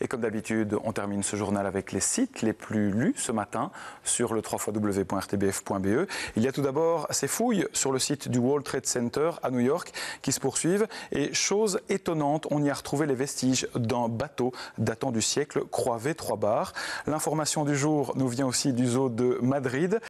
Et comme d'habitude, on termine ce journal avec les sites les plus lus ce matin sur le www.rtbf.be. Il y a tout d'abord ces fouilles sur le site du World Trade Center à New York qui se poursuivent. Et chose étonnante, on y a retrouvé les vestiges d'un bateau datant du siècle croivé trois barres. L'information du jour nous vient aussi du zoo de Madrid.